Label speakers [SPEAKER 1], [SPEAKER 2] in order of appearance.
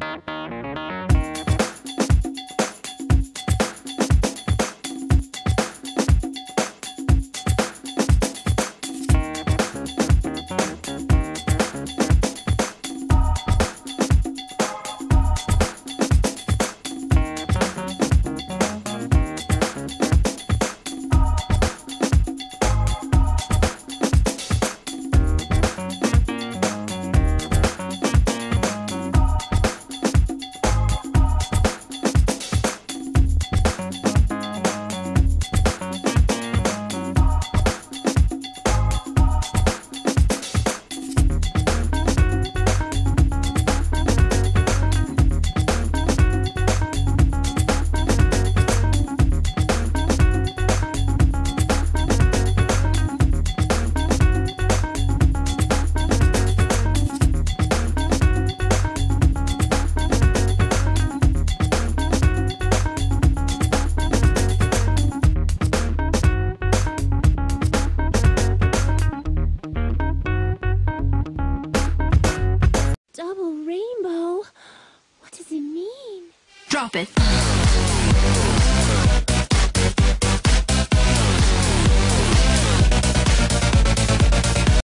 [SPEAKER 1] Double rainbow?
[SPEAKER 2] Drop it.